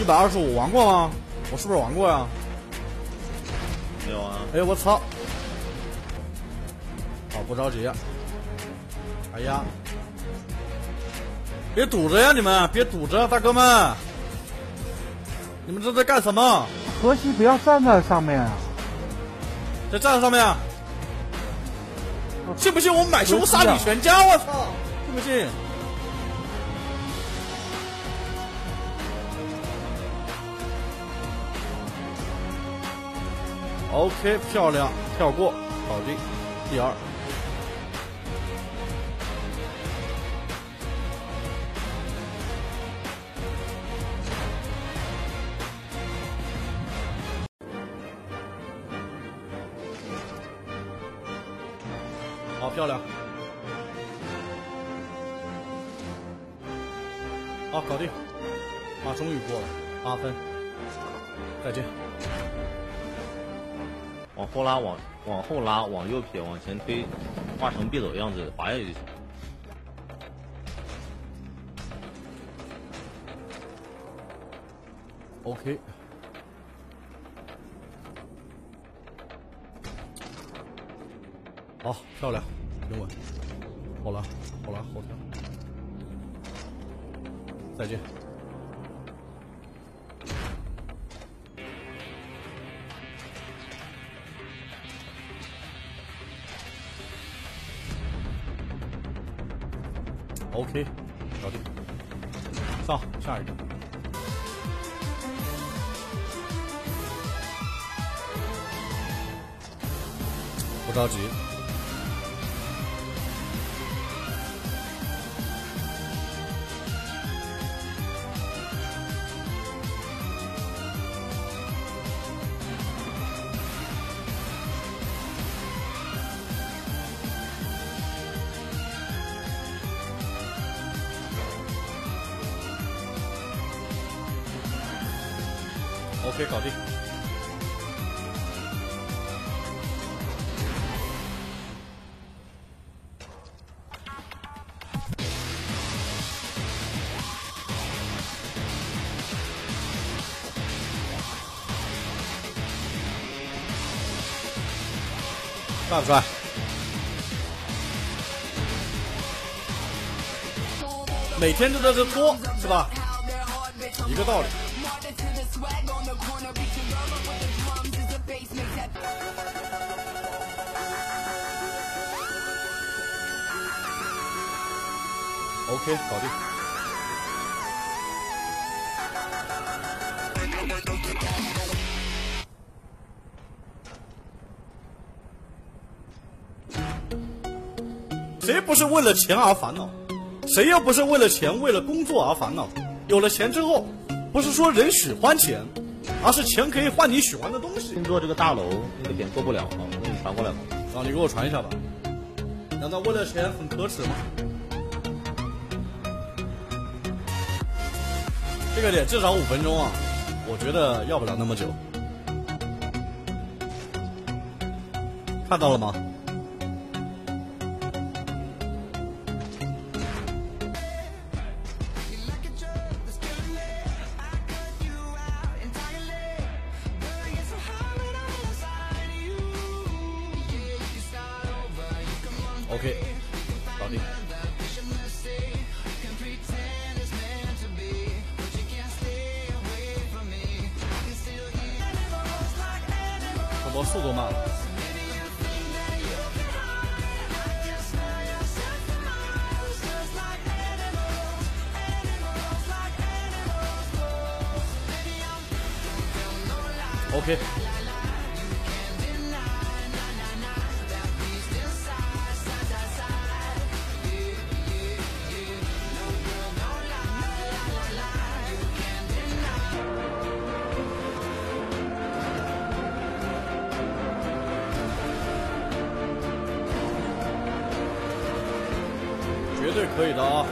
一百二十五玩过吗？我是不是玩过呀？没有啊。哎，我操！好，不着急。哎呀，别堵着呀，你们别堵着，大哥们，你们这在干什么？河西不要站在上面啊！在站在上面啊！信不信我们买凶杀你全家？我操！信不信？OK，漂亮，跳过，搞定，第二。好漂亮，好搞定，啊，终于过了，八分，再见。往后拉，往往后拉，往右撇，往前推，画成必走样子，滑下去就行。OK。好，漂亮，平稳，后拉，后拉，后跳，再见。OK，搞定，上下一个。不着急。OK，搞定。帅不帅？每天都在这拖，是吧？一个道理。OK，搞定。谁不是为了钱而烦恼？谁又不是为了钱、为了工作而烦恼？有了钱之后，不是说人喜欢钱，而是钱可以换你喜欢的东西。听说这个大楼那个点过不了啊，我给你传过来吧。啊，你给我传一下吧。难道为了钱很可耻吗？这个点至少五分钟啊，我觉得要不了那么久。看到了吗？OK，搞定。怎么速度慢了？OK。绝对可以的啊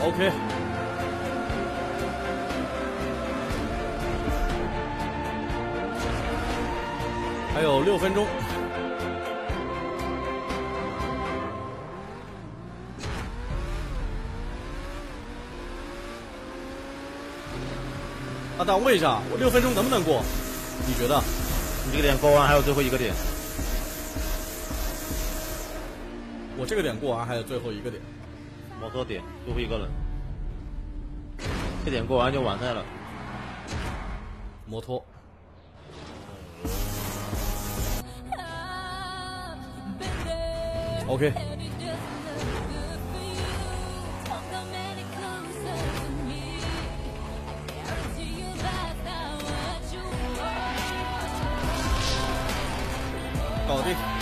！OK，还有六分钟。阿达，问一下，我六分钟能不能过？你觉得？你这个点过完还有最后一个点，我这个点过完还有最后一个点。摩托点最后一个人，这点过完就完赛了。摩托。OK，好的。